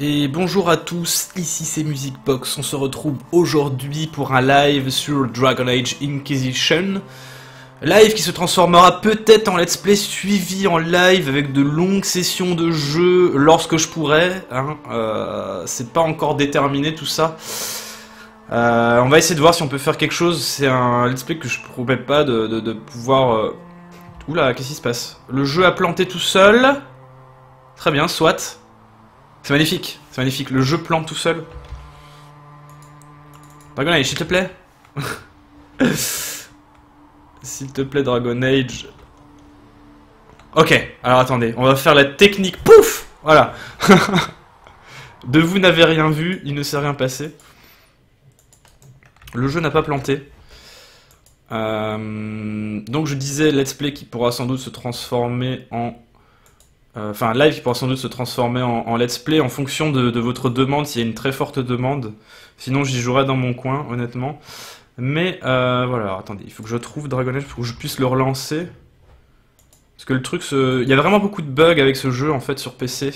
Et bonjour à tous, ici c'est Musicbox, on se retrouve aujourd'hui pour un live sur Dragon Age Inquisition. Live qui se transformera peut-être en let's play suivi en live avec de longues sessions de jeu lorsque je pourrai. Hein. Euh, c'est pas encore déterminé tout ça. Euh, on va essayer de voir si on peut faire quelque chose. C'est un let's play que je promets pas de, pouvoir... Euh, Oula, qu'est-ce qui se passe? Le jeu a planté tout seul. Très bien, soit. C'est magnifique, c'est magnifique. Le jeu plante tout seul. Dragon Age, s'il te plaît. s'il te plaît, Dragon Age. Ok, alors attendez, on va faire la technique. Pouf Voilà. De vous n'avez rien vu, il ne s'est rien passé. Le jeu n'a pas planté. Euh, donc je disais let's play qui pourra sans doute se transformer en enfin live qui pourra sans doute se transformer en, let's play en fonction de, votre demande, s'il y a une très forte demande. Sinon j'y jouerai dans mon coin, honnêtement. Mais euh, voilà, attendez, il faut que je trouve Dragon Age pour que je puisse le relancer. Parce que le truc, il y a vraiment beaucoup de bugs avec ce jeu en fait sur PC.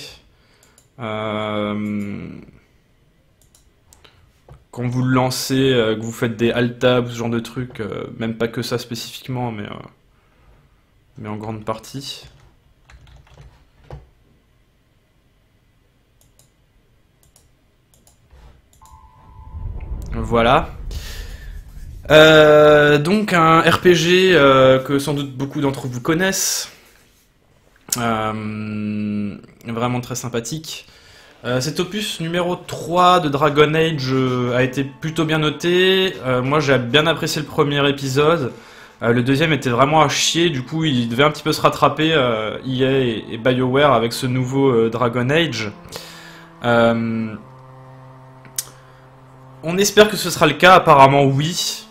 Euh, quand vous le lancez, que vous faites des alt tabs, ce genre de trucs, même pas que ça spécifiquement, mais, mais en grande partie. Voilà. Euh, donc un RPG euh, que sans doute beaucoup d'entre vous connaissent. Euh, vraiment très sympathique. cet opus numéro 3 de Dragon Age a été plutôt bien noté. moi j'ai bien apprécié le premier épisode. le deuxième était vraiment à chier, du coup il devait un petit peu se rattraper EA e et, BioWare avec ce nouveau Dragon Age. On espère que ce sera le cas, apparemment oui.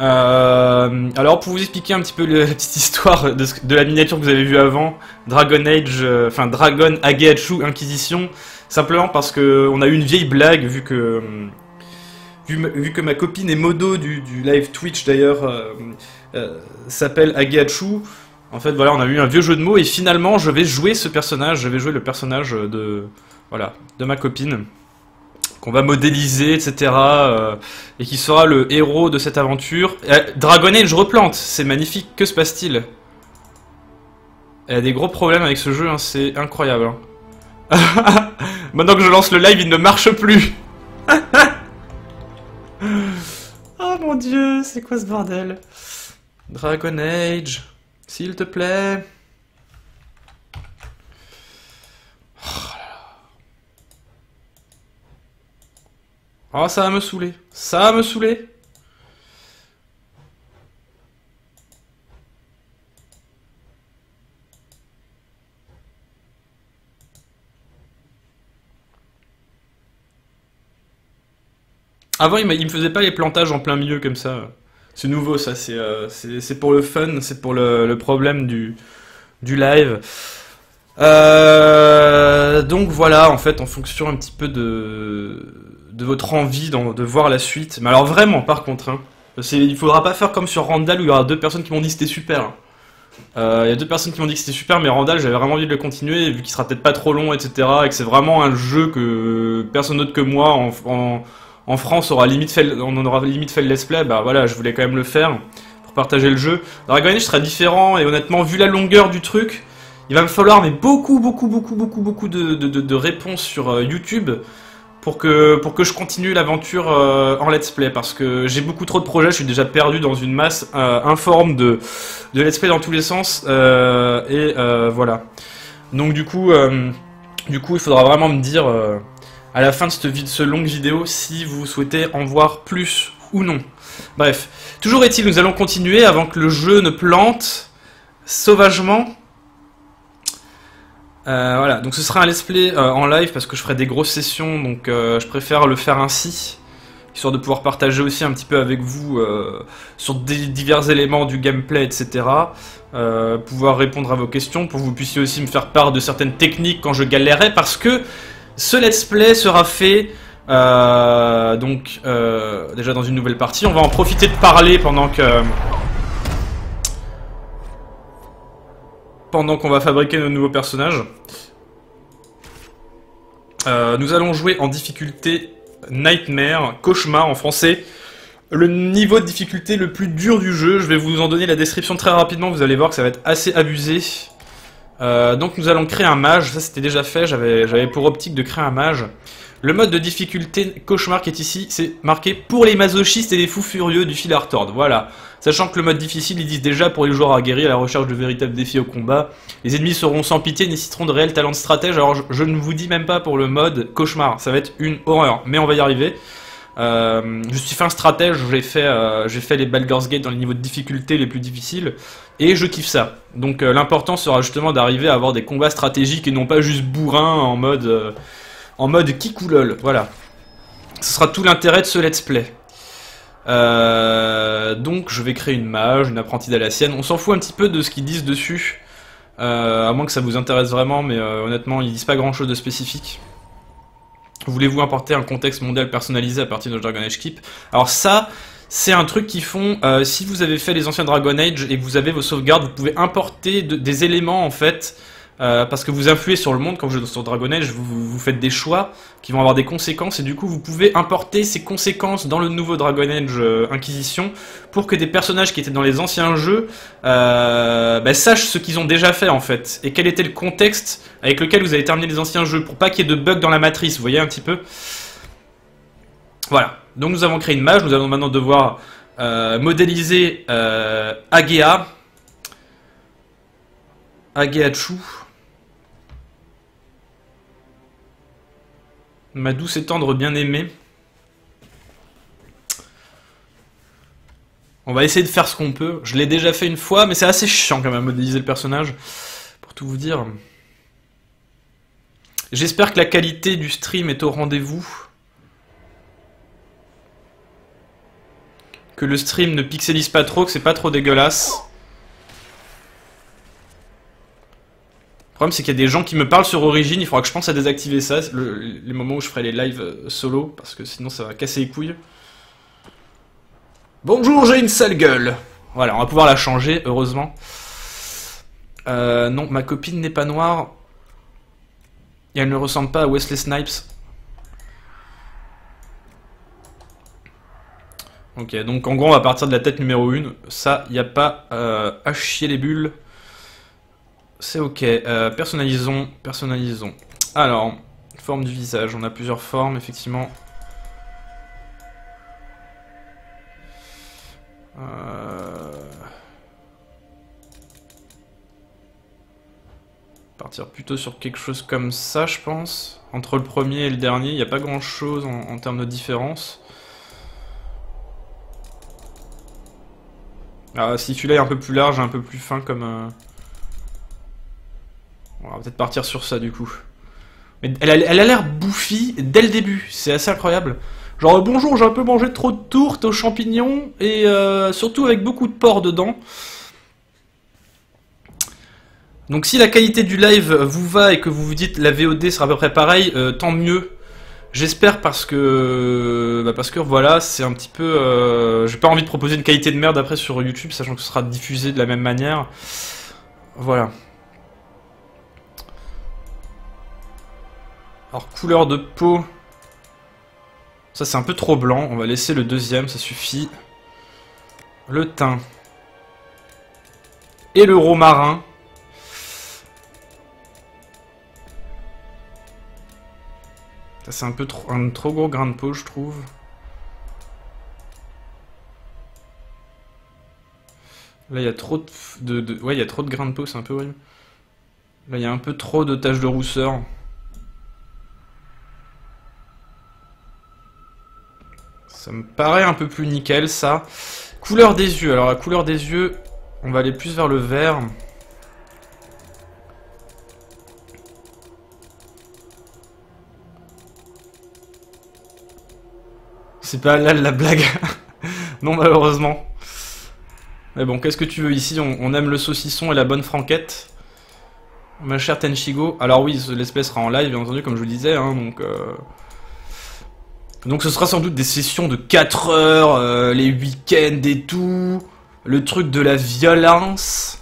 Euh, alors pour vous expliquer un petit peu la petite histoire de, la miniature que vous avez vue avant, Dragon Age, euh, enfin Dragon Inquisition, simplement parce que on a eu une vieille blague vu que vu, que ma copine et modo du, live Twitch d'ailleurs euh, s'appelle Ageachu. En fait voilà, on a eu un vieux jeu de mots et finalement je vais jouer ce personnage, je vais jouer le personnage de voilà de ma copine qu'on va modéliser, etc. Euh, et qui sera le héros de cette aventure. Euh, Dragon Age replante, c'est magnifique, que se passe-t-il? Elle a des gros problèmes avec ce jeu, hein, c'est incroyable. Hein. Maintenant que je lance le live, il ne marche plus Oh mon dieu, c'est quoi ce bordel? Dragon Age, s'il te plaît Oh, ça va me saouler. Ça va me saouler. Avant, il, me faisait pas les plantages en plein milieu comme ça. C'est nouveau, ça. C'est euh, pour le fun, c'est pour le, problème du, live. Euh, donc voilà, en fait, en fonction un petit peu de de votre envie de voir la suite. Mais alors vraiment, par contre, hein, il faudra pas faire comme sur Randall où il y aura deux personnes qui m'ont dit que c'était super. Hein. Euh, il y a deux personnes qui m'ont dit que c'était super, mais Randall, j'avais vraiment envie de le continuer, vu qu'il sera peut-être pas trop long, etc. Et que c'est vraiment un jeu que personne d'autre que moi en, France aura limite fait, on aura limite fait le let's play. Bah voilà, je voulais quand même le faire pour partager le jeu. Dragon Age sera différent, et honnêtement, vu la longueur du truc, il va me falloir mais beaucoup, beaucoup, beaucoup, beaucoup, beaucoup de, réponses sur euh, YouTube pour que, je continue l'aventure euh, en let's play parce que j'ai beaucoup trop de projets, je suis déjà perdu dans une masse euh, informe de, de let's play dans tous les sens euh, et voilà. Donc du coup, du coup, il faudra vraiment me dire à la fin de cette, ce longue vidéo si vous souhaitez en voir plus ou non. Bref, toujours est-il, nous allons continuer avant que le jeu ne plante sauvagement euh, voilà, donc ce sera un let's play euh, en live parce que je ferai des grosses sessions, donc euh, je préfère le faire ainsi, histoire de pouvoir partager aussi un petit peu avec vous sur divers éléments du gameplay, etc. pouvoir répondre à vos questions, pour que vous puissiez aussi me faire part de certaines techniques quand je galérerai, parce que ce let's play sera fait donc déjà dans une nouvelle partie. On va en profiter de parler pendant que pendant qu'on va fabriquer nos nouveaux personnages. Euh, nous allons jouer en difficulté Nightmare, cauchemar en français. Le niveau de difficulté le plus dur du jeu, je vais vous en donner la description très rapidement, vous allez voir que ça va être assez abusé. Euh, donc nous allons créer un mage, ça c'était déjà fait, j'avais pour optique de créer un mage. Le mode de difficulté cauchemar qui est ici, c'est marqué pour les masochistes et les fous furieux du fil Tord. Voilà. Sachant que le mode difficile, ils disent déjà pour les joueurs aguerris à la recherche de véritables défis au combat. Les ennemis seront sans pitié, nécessiteront de réels talents de stratège. Alors je, ne vous dis même pas pour le mode cauchemar, ça va être une horreur, mais on va y arriver. Euh, je suis fin stratège, j'ai fait, euh, fait les Baldur's Gate dans les niveaux de difficulté les plus difficiles, et je kiffe ça. Donc euh, l'important sera justement d'arriver à avoir des combats stratégiques et non pas juste bourrin en mode en mode kikoulol, voilà. Ce sera tout l'intérêt de ce let's play. Euh, donc je vais créer une mage, une apprentie d'Alassienne. On s'en fout un petit peu de ce qu'ils disent dessus. Euh, à moins que ça vous intéresse vraiment, mais euh, honnêtement, ils disent pas grand chose de spécifique. Voulez-vous importer un contexte mondial personnalisé à partir de Dragon Age Keep? Alors ça, c'est un truc qu'ils font, si vous avez fait les anciens Dragon Age et que vous avez vos sauvegardes, vous pouvez importer des éléments en fait euh, parce que vous influez sur le monde. Quand vous jouez sur Dragon Age, vous, faites des choix qui vont avoir des conséquences et du coup vous pouvez importer ces conséquences dans le nouveau Dragon Age euh, Inquisition pour que des personnages qui étaient dans les anciens jeux euh, bah, sachent ce qu'ils ont déjà fait en fait et quel était le contexte avec lequel vous avez terminé les anciens jeux pour pas qu'il y ait de bugs dans la matrice, vous voyez un petit peu? Voilà, donc nous avons créé une mage, nous allons maintenant devoir modéliser Agea Ageachu Ma douce et tendre bien-aimée. On va essayer de faire ce qu'on peut. Je l'ai déjà fait une fois, mais c'est assez chiant quand même modéliser le personnage. Pour tout vous dire. J'espère que la qualité du stream est au rendez-vous. Que le stream ne pixelise pas trop, que c'est pas trop dégueulasse. problème, c'est qu'il y a des gens qui me parlent sur Origin, il faudra que je pense à désactiver ça, les moments où je ferai les lives euh, solo, parce que sinon ça va casser les couilles. Bonjour, j'ai une sale gueule Voilà, on va pouvoir la changer, heureusement. Euh, non, ma copine n'est pas noire. Et elle ne ressemble pas à Wesley Snipes. Ok, donc en gros, on va partir de la tête numéro 1. Ça, il n'y a pas euh, à chier les bulles. C'est ok. Euh, personnalisons, personnalisons. Alors, forme du visage. On a plusieurs formes, effectivement. Euh, partir plutôt sur quelque chose comme ça, je pense. Entre le premier et le dernier, il n'y a pas grand chose en, termes de différence. Ah, si celui-là est un peu plus large, un peu plus fin comme... Euh, on va peut-être partir sur ça du coup. Mais elle a l'air bouffie dès le début, c'est assez incroyable. Genre bonjour, j'ai un peu mangé trop de tourtes aux champignons et euh, surtout avec beaucoup de porc dedans. Donc si la qualité du live vous va et que vous vous dites la VOD sera à peu près pareil, euh, tant mieux. J'espère parce que bah parce que voilà, c'est un petit peu euh, j'ai pas envie de proposer une qualité de merde après sur YouTube sachant que ce sera diffusé de la même manière. Voilà. Alors, couleur de peau. Ça, c'est un peu trop blanc. On va laisser le deuxième, ça suffit. Le teint. Et le romarin. C'est un peu trop, un trop gros grain de peau, je trouve. Là, il y a trop de, de, Ouais, il y a trop de grains de peau, c'est un peu horrible. Là, il y a un peu trop de taches de rousseur. Ça me paraît un peu plus nickel, ça. Couleur des yeux. Alors, la couleur des yeux, on va aller plus vers le vert. C'est pas là la blague. non, malheureusement. Mais bon, qu'est-ce que tu veux ici? On, aime le saucisson et la bonne franquette. Ma chère Tenchigo. Alors oui, l'espèce sera en live, bien entendu, comme je vous le disais. Hein, donc... Euh... Donc ce sera sans doute des sessions de 4 heures, euh, les week-ends et tout, le truc de la violence.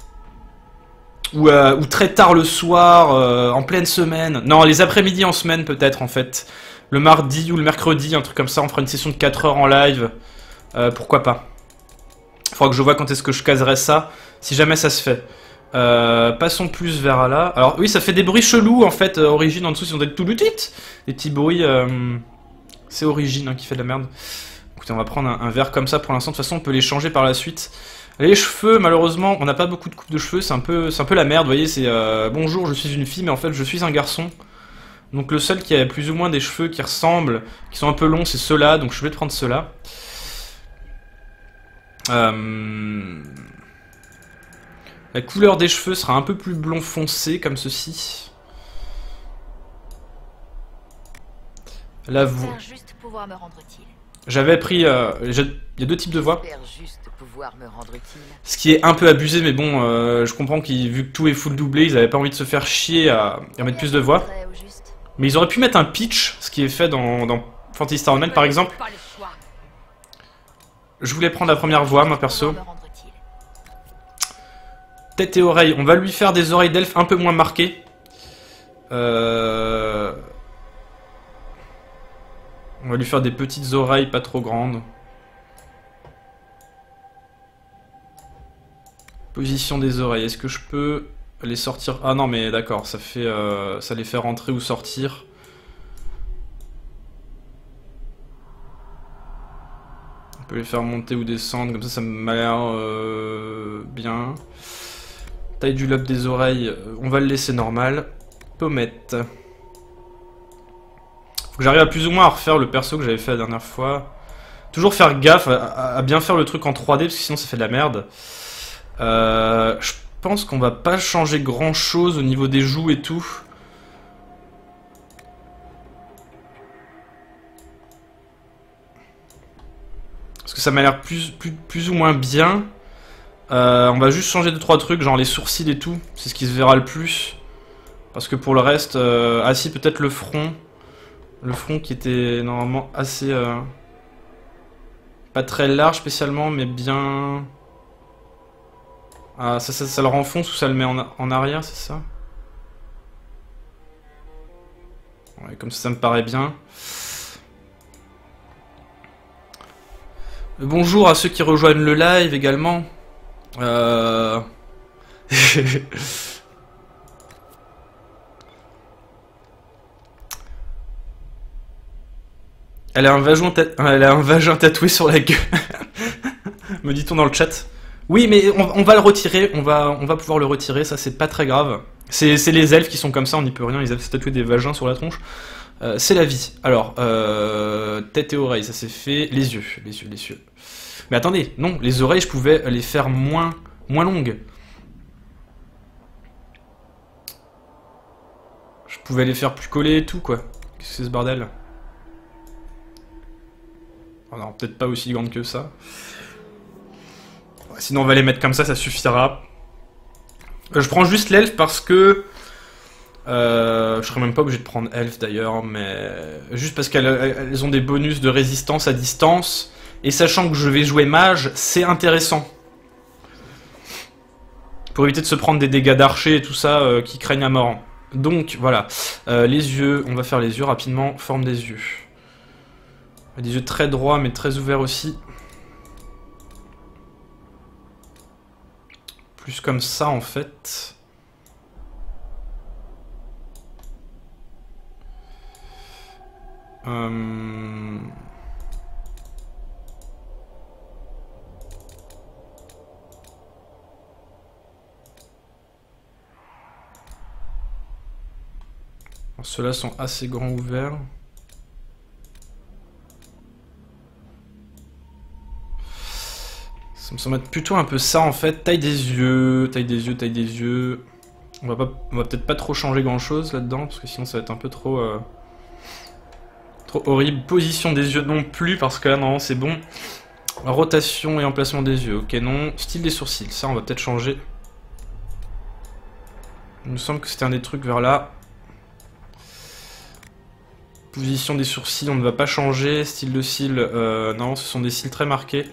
ou, euh, ou très tard le soir, en pleine semaine. Non, les après-midi en semaine peut-être en fait. Le mardi ou le mercredi, un truc comme ça, on fera une session de 4 heures en live. Euh, pourquoi pas Faudra que je vois quand est-ce que je caserai ça, si jamais ça se fait. Euh, passons plus vers là. Alors oui, ça fait des bruits chelous en fait. Euh, origine en dessous, ils ont des tout Des petits bruits. C'est Origine hein, qui fait de la merde. Écoutez, on va prendre un, verre comme ça pour l'instant. De toute façon, on peut les changer par la suite. Les cheveux, malheureusement, on n'a pas beaucoup de coupe de cheveux. C'est un peu, c'est un peu la merde. Vous voyez, c'est bonjour, je suis une fille, mais en fait, je suis un garçon. Donc le seul qui a plus ou moins des cheveux qui ressemblent, qui sont un peu longs, c'est ceux-là. Donc je vais prendre ceux-là. Euh... La couleur des cheveux sera un peu plus blond foncé, comme ceci. Là, vous... J'avais pris... Euh, il y a deux types de voix. Ce qui est un peu abusé, mais bon, euh, je comprends qu'ils, vu que tout est full doublé, ils avaient pas envie de se faire chier à, mettre plus de voix. Mais ils auraient pu mettre un pitch, ce qui est fait dans, Fantasy Star par exemple. Je voulais prendre la première voix, moi perso tête et oreilles. On va lui faire des oreilles d'elfe un peu moins marquées. Euh, on va lui faire des petites oreilles pas trop grandes. Position des oreilles. Est-ce que je peux les sortir Ah non, mais d'accord, ça fait, euh, ça les fait rentrer ou sortir. On peut les faire monter ou descendre, comme ça, ça m'a l'air euh, bien. Taille du lobe des oreilles, euh, on va le laisser normal. Pommette. Faut que j'arrive à plus ou moins à refaire le perso que j'avais fait la dernière fois. Toujours faire gaffe à, bien faire le truc en 3D, parce que sinon ça fait de la merde. Euh, je pense qu'on va pas changer grand chose au niveau des joues et tout. Parce que ça m'a l'air plus ou moins bien. Euh, on va juste changer 2-3 trucs, genre les sourcils et tout. C'est ce qui se verra le plus. Parce que pour le reste... Euh... Ah si, peut-être le front. Le front qui était normalement assez... Euh, pas très large spécialement, mais bien... Ah, ça, le renfonce ou ça le met en, arrière, c'est ça Ouais, comme ça, ça me paraît bien. Bonjour à ceux qui rejoignent le live également. Euh... Elle a un vagin tatoué sur la gueule. Me dit-on dans le chat. Oui, mais on, va le retirer. On va, pouvoir le retirer. Ça, c'est pas très grave. C'est les elfes qui sont comme ça. On n'y peut rien. Ils avaient tatoué des vagins sur la tronche. Euh, c'est la vie. Alors, euh, tête et oreille, ça c'est fait. Les yeux, les yeux, les yeux. Mais attendez, non, les oreilles, je pouvais les faire moins, moins longues. Je pouvais les faire plus collées et tout, quoi. Qu'est-ce que c'est ce bordel? Oh Non, peut-être pas aussi grande que ça. Sinon, on va les mettre comme ça, ça suffira. Euh, je prends juste l'elfe parce que... Euh, je serais même pas obligé de prendre elfe d'ailleurs, mais juste parce qu'elles ont des bonus de résistance à distance et sachant que je vais jouer mage, c'est intéressant. Pour éviter de se prendre des dégâts d'archer et tout ça euh, qui craignent à mort. Donc voilà, les yeux, on va faire les yeux rapidement, forme des yeux. Des yeux très droits mais très ouverts aussi. Plus comme ça en fait. Euh... Ceux-là sont assez grands ouverts. Ça me semble être plutôt un peu ça en fait. Taille des yeux, taille des yeux, taille des yeux. On va, va peut-être pas trop changer grand chose là-dedans, parce que sinon ça va être un peu trop, euh, trop horrible. Position des yeux non plus, parce que là non, c'est bon. Rotation et emplacement des yeux, ok non. Style des sourcils, ça on va peut-être changer. Il me semble que c'était un des trucs vers là. Position des sourcils, on ne va pas changer. Style de cils, euh, non, ce sont des cils très marqués.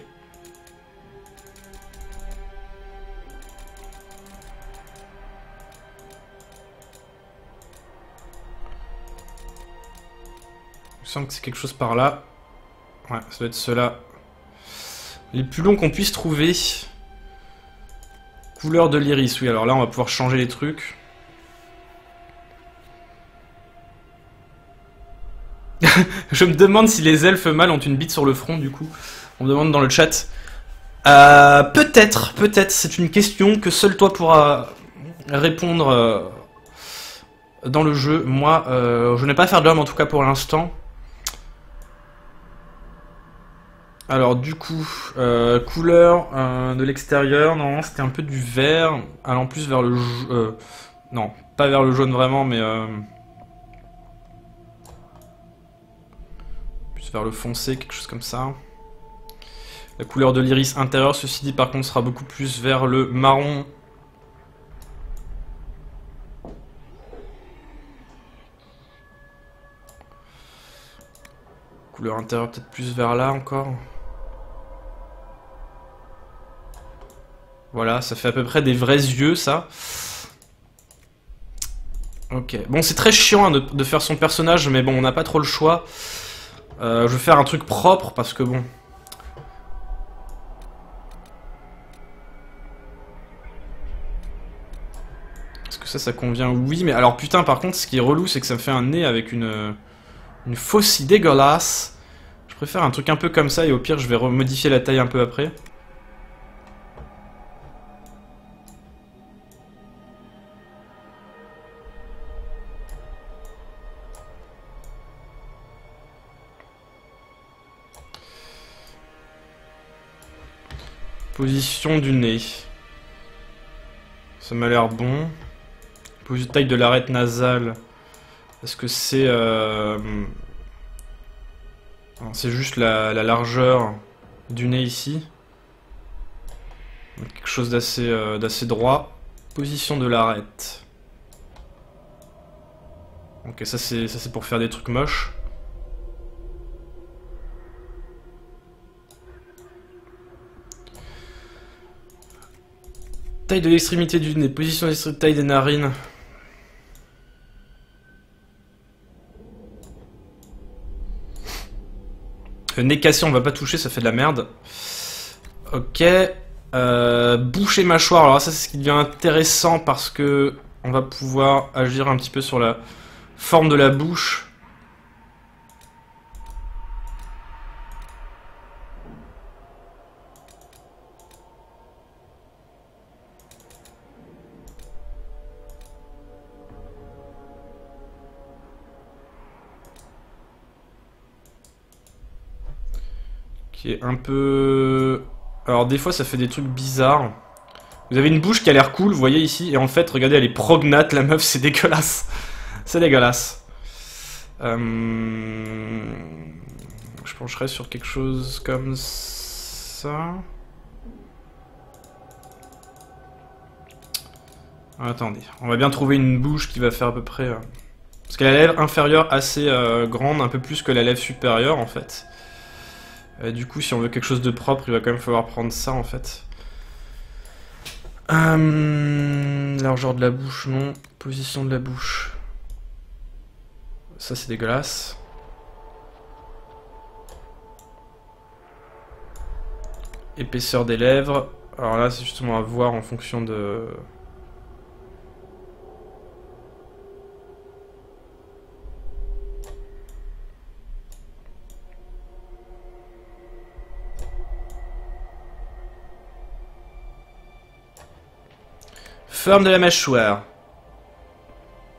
Je sens que c'est quelque chose par là. Ouais, ça doit être ceux-là. Les plus longs qu'on puisse trouver. Couleur de l'iris, oui, alors là on va pouvoir changer les trucs. Je me demande si les elfes mâles ont une bite sur le front, du coup. On me demande dans le chat. Euh, peut-être, peut-être. C'est une question que seul toi pourras répondre euh, dans le jeu. Moi, euh, je n'ai pas faire d'homme en tout cas pour l'instant. Alors du coup, couleur de l'extérieur, non, c'était un peu du vert, allant plus vers le... non, pas vers le jaune vraiment, mais... plus vers le foncé, quelque chose comme ça. La couleur de l'iris intérieur, ceci dit, par contre, sera beaucoup plus vers le marron. Couleur intérieure peut-être plus vers là encore. Voilà, ça fait à peu près des vrais yeux, ça. Ok. Bon, c'est très chiant hein, de, faire son personnage, mais bon, on n'a pas trop le choix. Euh, je vais faire un truc propre, parce que bon... ça, ça convient? Oui, mais alors putain, par contre, ce qui est relou, c'est que ça me fait un nez avec une, une faucille dégueulasse. Je préfère un truc un peu comme ça, et au pire, je vais remodifier la taille un peu après. Position du nez. Ça m'a l'air bon taille de l'arête nasale. Est-ce que c'est... Euh, c'est juste la, largeur du nez ici? Quelque chose d'assez euh, droit. Position de l'arête. Ok, ça c'est pour faire des trucs moches. Taille de l'extrémité du nez, position de taille des narines. nez cassé, on va pas toucher, ça fait de la merde. Ok. Euh, bouche et mâchoire, alors ça c'est ce qui devient intéressant parce que on va pouvoir agir un petit peu sur la forme de la bouche. Un peu... Alors des fois ça fait des trucs bizarres. Vous avez une bouche qui a l'air cool, vous voyez ici, et en fait, regardez, elle est prognate, la meuf, c'est dégueulasse. c'est dégueulasse. Euh... Je pencherais sur quelque chose comme ça. Attendez, on va bien trouver une bouche qui va faire à peu près... Euh, parce qu'elle a la lèvre inférieure assez euh, grande, un peu plus que la lèvre supérieure en fait. Euh, du coup, si on veut quelque chose de propre, il va quand même falloir prendre ça en fait. Euh, largeur de la bouche, non. Position de la bouche. Ça, c'est dégueulasse. Épaisseur des lèvres. Alors là, c'est justement à voir en fonction de... Forme de la mâchoire.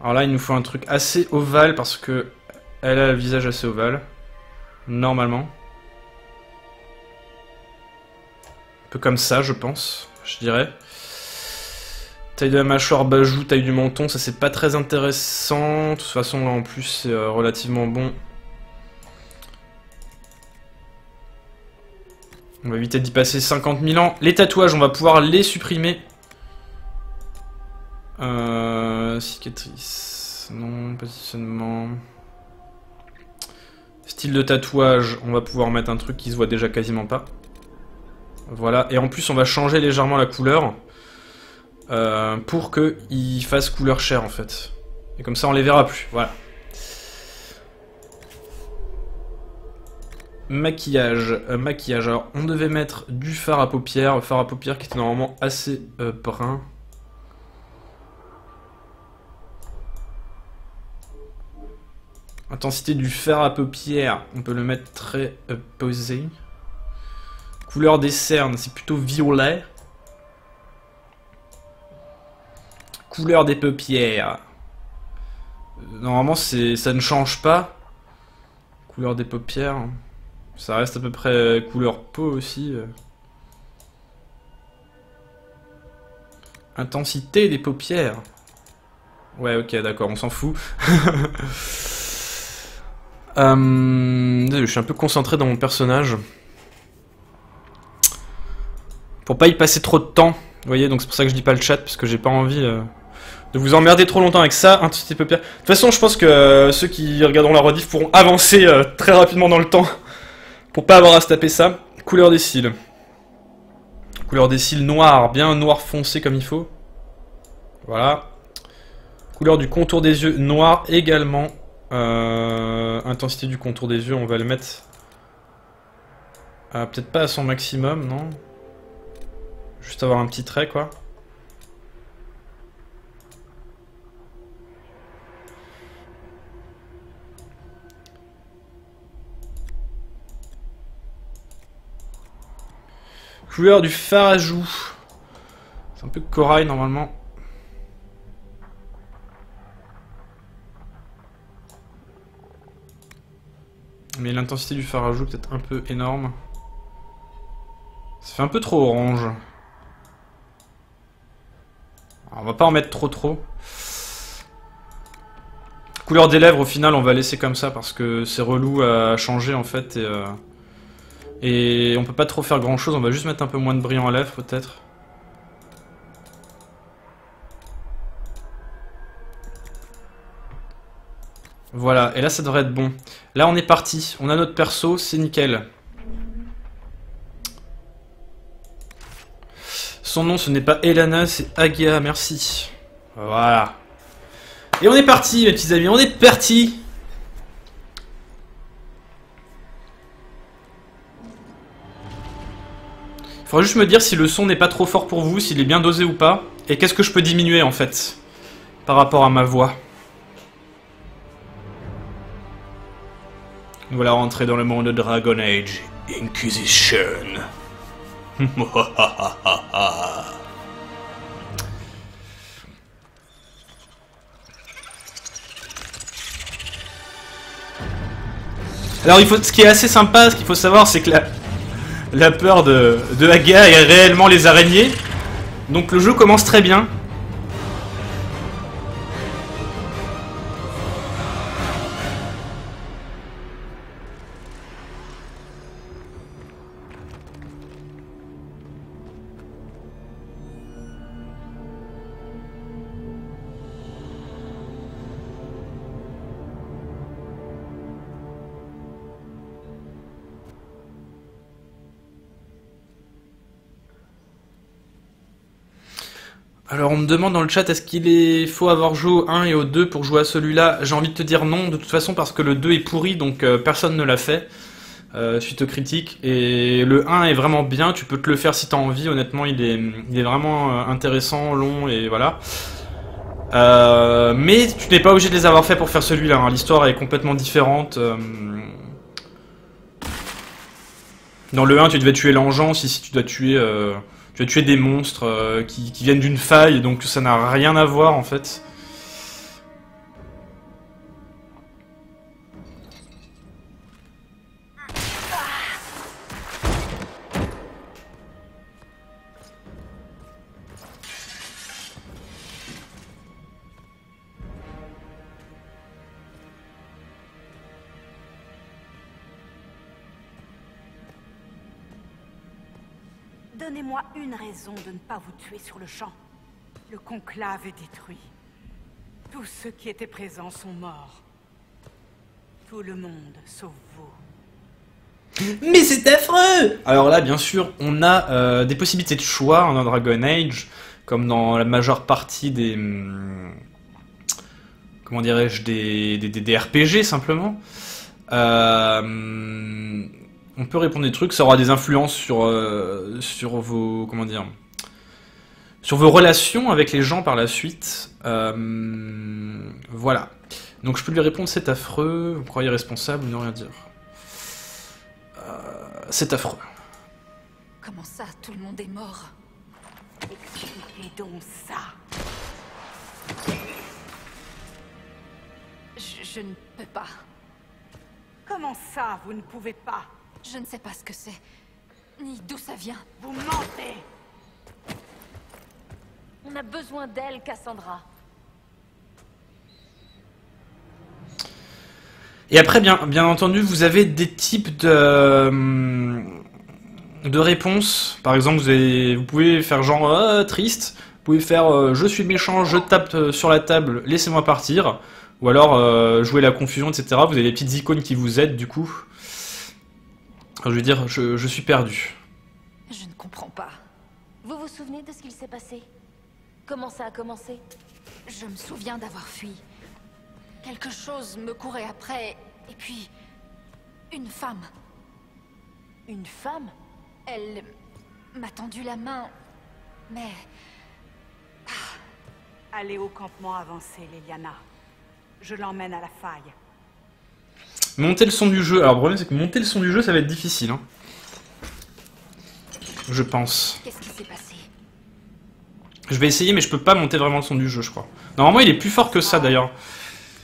Alors là, il nous faut un truc assez ovale parce que elle a le visage assez ovale. Normalement. Un peu comme ça, je pense, je dirais. Taille de la mâchoire, bajou, taille du menton, ça c'est pas très intéressant. De toute façon, là en plus, c'est euh, relativement bon. On va éviter d'y passer 50 000 ans. Les tatouages, on va pouvoir les supprimer. Cicatrice. Non, positionnement. Style de tatouage, on va pouvoir mettre un truc qui se voit déjà quasiment pas. Voilà, et en plus on va changer légèrement la couleur euh, pour qu'il fasse couleur chair en fait. Et comme ça on les verra plus, voilà. Maquillage, euh, maquillage. Alors, on devait mettre du fard à paupières, fard à paupières qui était normalement assez euh, brun. Intensité du fard à paupières, on peut le mettre très euh, posé. Couleur des cernes, c'est plutôt violet. Couleur des paupières. Normalement, ça ne change pas. Couleur des paupières. Ça reste à peu près couleur peau aussi. Intensité des paupières. Ouais, ok, d'accord, on s'en fout. Euh, je suis un peu concentré dans mon personnage. Pour pas y passer trop de temps. Vous voyez, donc c'est pour ça que je dis pas le chat, parce que j'ai pas envie euh, de vous emmerder trop longtemps avec ça. Intensité paupières. De toute façon, je pense que euh, ceux qui regarderont la rediff pourront avancer très rapidement dans le temps. Pour pas avoir à se taper ça. Couleur des cils. Couleur des cils noir, bien noir foncé comme il faut. Voilà. Couleur du contour des yeux noir également. Euh, intensité du contour des yeux, on va le mettre... Peut-être pas à son maximum, non? Juste avoir un petit trait, quoi. Couleur du phare à joue. C'est un peu corail normalement. Mais l'intensité du phare à joue peut-être un peu énorme. Ça fait un peu trop orange. on va pas en mettre trop trop. Couleur des lèvres au final on va laisser comme ça parce que c'est relou à changer en fait et... Euh, et on peut pas trop faire grand chose, on va juste mettre un peu moins de brillant à lèvres peut-être. Voilà, et là ça devrait être bon. Là on est parti, on a notre perso, c'est nickel. Son nom ce n'est pas Elana, c'est Agia, merci. Voilà. Et on est parti mes petits amis, on est parti Faudrait juste me dire si le son n'est pas trop fort pour vous, s'il est bien dosé ou pas. Et qu'est-ce que je peux diminuer en fait par rapport à ma voix. Nous voilà rentrés dans le monde de Dragon Age Inquisition. Alors ce qui est assez sympa, ce qu'il faut savoir, c'est que la, la peur de, de Haga est réellement les araignées. Donc le jeu commence très bien. Alors on me demande dans le chat est-ce qu'il est faut avoir joué au 1 et au 2 pour jouer à celui-là? J'ai envie de te dire non de toute façon parce que le 2 est pourri donc euh, personne ne l'a fait euh, suite aux critiques et le 1 est vraiment bien, tu peux te le faire si t'as envie, honnêtement il est, il est vraiment euh, intéressant, long et voilà. mais tu n'es pas obligé de les avoir fait pour faire celui-là, hein. l'histoire est complètement différente. Dans le 1 tu devais tuer l'engeance, ici tu dois tuer tu vas tuer des monstres euh, qui, qui, viennent d'une faille, donc ça n'a rien à voir en fait. Donnez-moi une raison de ne pas vous tuer sur le champ. Le conclave est détruit. Tous ceux qui étaient présents sont morts. Tout le monde, sauf vous. Mais c'est affreux Alors là, bien sûr, on a euh, des possibilités de choix en Dragon Age, comme dans la majeure partie des... Hum, comment dirais-je des, des, RPG, simplement. Euh, on peut répondre des trucs, ça aura des influences sur, euh, sur vos. Comment dire Sur vos relations avec les gens par la suite. Euh, voilà. Donc je peux lui répondre c'est affreux, vous croyez responsable ne rien dire. Euh, c'est affreux. Comment ça, tout le monde est mort? Expliquez donc ça? je ne peux pas. Comment ça, vous ne pouvez pas? Je ne sais pas ce que c'est, ni d'où ça vient. Vous mentez On a besoin d'elle, Cassandra. Et après, bien, entendu, vous avez des types de, euh, de réponses. Par exemple, vous, pouvez faire genre euh, triste. Vous pouvez faire euh, je suis méchant, je tape sur la table, laissez-moi partir. Ou alors jouer la confusion, etc. Vous avez des petites icônes qui vous aident du coup. Je veux dire, je, je suis perdu. Je ne comprends pas. Vous vous souvenez de ce qu'il s'est passé? Comment ça a commencé? Je me souviens d'avoir fui. Quelque chose me courait après, et puis... Une femme. Une femme? Elle m'a tendu la main, mais Allez au campement avancé, Liliana. Je l'emmène à la faille. Monter le son du jeu. Alors le problème c'est que monter le son du jeu ça va être difficile. hein. Je pense. qu'est-ce qui s'est passé? Je vais essayer mais je peux pas monter vraiment le son du jeu je crois. Normalement il est plus fort que ça d'ailleurs.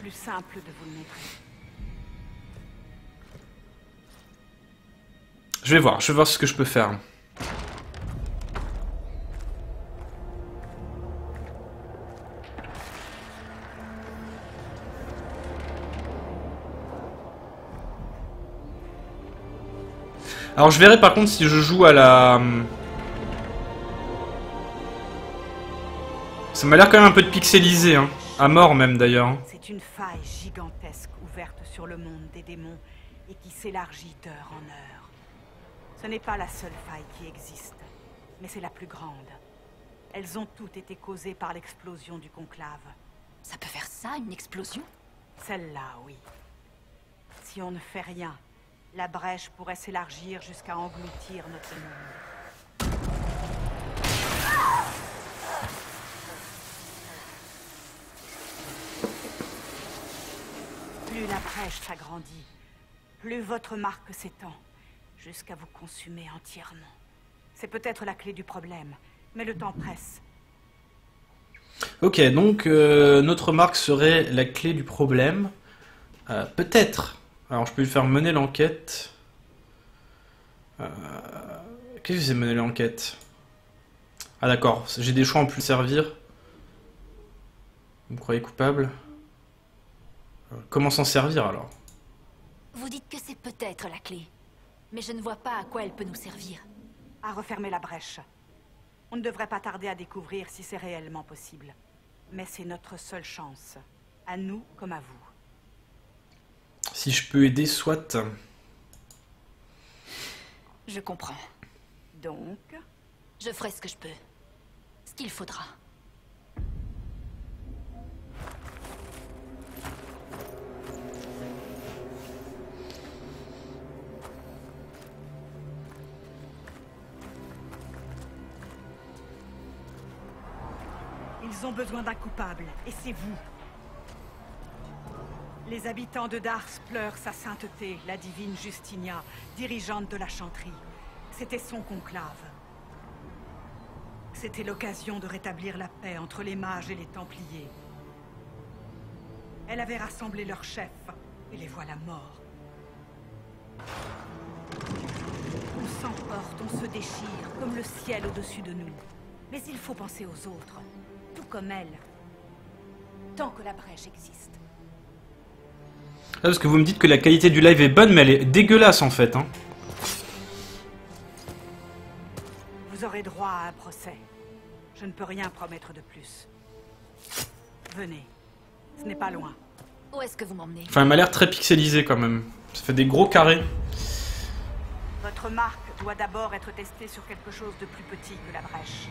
Plus simple de vous le montrer. Je vais voir, je vais voir ce que je peux faire. Alors je verrai par contre si je joue à la... Ça m'a l'air quand même un peu de pixelisé, hein. À mort même d'ailleurs. hein. C'est une faille gigantesque ouverte sur le monde des démons et qui s'élargit d'heure en heure. Ce n'est pas la seule faille qui existe, mais c'est la plus grande. Elles ont toutes été causées par l'explosion du conclave. Ça peut faire ça, une explosion? Celle-là, oui. Si on ne fait rien, la brèche pourrait s'élargir jusqu'à engloutir notre monde. Plus la brèche s'agrandit, plus votre marque s'étend, jusqu'à vous consumer entièrement. C'est peut-être la clé du problème, mais le temps presse. Ok, donc euh, notre marque serait la clé du problème. Euh, Peut-être. Alors je peux lui faire mener l'enquête. Euh, Qu'est-ce que c'est mener l'enquête? Ah d'accord, j'ai des choix en plus servir. Vous me croyez coupable? Euh, Comment s'en servir alors? Vous dites que c'est peut-être la clé. Mais je ne vois pas à quoi elle peut nous servir. À refermer la brèche. On ne devrait pas tarder à découvrir si c'est réellement possible. Mais c'est notre seule chance. À nous comme à vous. Si je peux aider, soit. Je comprends. Donc, Je ferai ce que je peux. Ce qu'il faudra. ils ont besoin d'un coupable, et c'est vous. Les habitants de Dars pleurent sa sainteté, la divine Justinia, dirigeante de la chanterie. C'était son conclave. C'était l'occasion de rétablir la paix entre les mages et les Templiers. Elle avait rassemblé leurs chefs, et les voilà morts. On s'emporte, on se déchire, comme le ciel au-dessus de nous. Mais il faut penser aux autres, tout comme elle. Tant que la brèche existe. Ah, parce que vous me dites que la qualité du live est bonne, mais elle est dégueulasse en fait. Hein. Vous aurez droit à un procès. Je ne peux rien promettre de plus. Venez. Ce n'est pas loin. Où est-ce que vous m'emmenez? Enfin, elle m'a l'air très pixelisée quand même. Ça fait des gros carrés. Votre marque doit d'abord être testée sur quelque chose de plus petit que la brèche.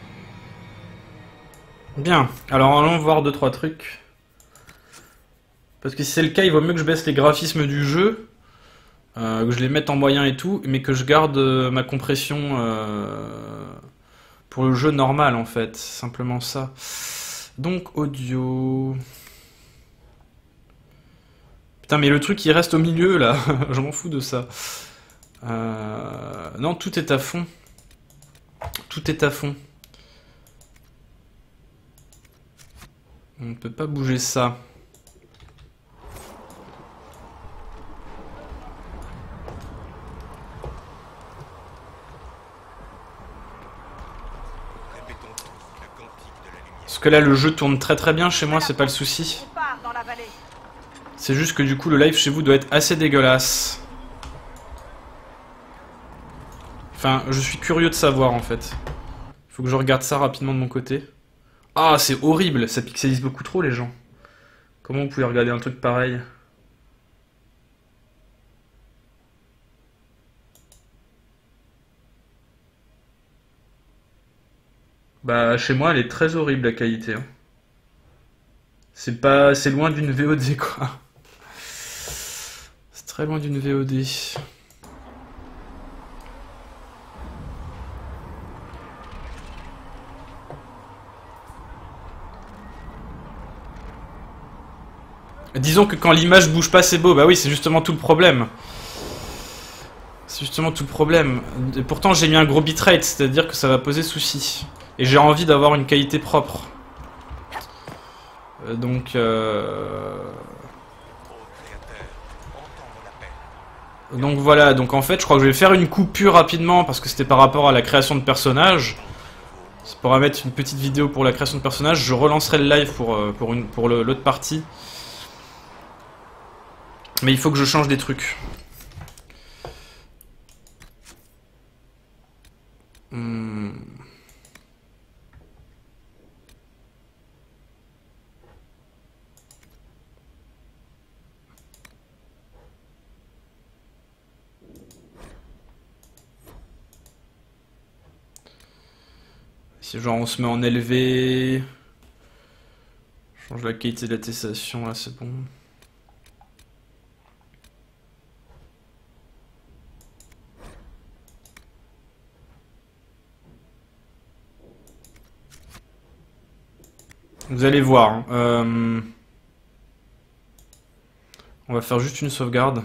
Bien, alors allons voir deux trois trucs. Parce que si c'est le cas, il vaut mieux que je baisse les graphismes du jeu. Euh, que je les mette en moyen et tout, mais que je garde euh, ma compression euh, pour le jeu normal en fait, simplement ça. Donc audio. Putain, mais le truc il reste au milieu là, je m'en fous de ça. Non, tout est à fond. Tout est à fond. On ne peut pas bouger ça. Répétons tous le cantique de la lumière. Parce que là le jeu tourne très très bien chez moi, c'est pas le souci. C'est juste que du coup le live chez vous doit être assez dégueulasse. Enfin, je suis curieux de savoir en fait. Faut que je regarde ça rapidement de mon côté. Ah, c'est horrible, ça pixelise beaucoup trop les gens. Comment vous pouvez regarder un truc pareil? Bah, chez moi, elle est très horrible la qualité. hein. C'est pas, c'est loin d'une VOD quoi. C'est très loin d'une VOD. Disons que quand l'image bouge pas, c'est beau. Bah oui, c'est justement tout le problème. C'est justement tout le problème. Et pourtant, j'ai mis un gros bitrate, c'est-à-dire que ça va poser souci. Et j'ai envie d'avoir une qualité propre. Euh, donc, euh... Donc voilà. Donc en fait, je crois que je vais faire une coupure rapidement parce que c'était par rapport à la création de personnages. C'est pour mettre une petite vidéo pour la création de personnages. Je relancerai le live pour euh, l'autre partie. Mais il faut que je change des trucs. Genre on se met en élevé, change la qualité de l'attestation, là c'est bon. Vous allez voir. hein, euh, On va faire juste une sauvegarde.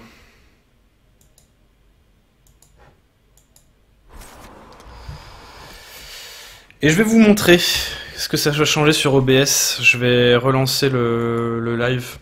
Et je vais vous montrer ce que ça va changer sur OBS. Je vais relancer le, live.